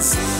See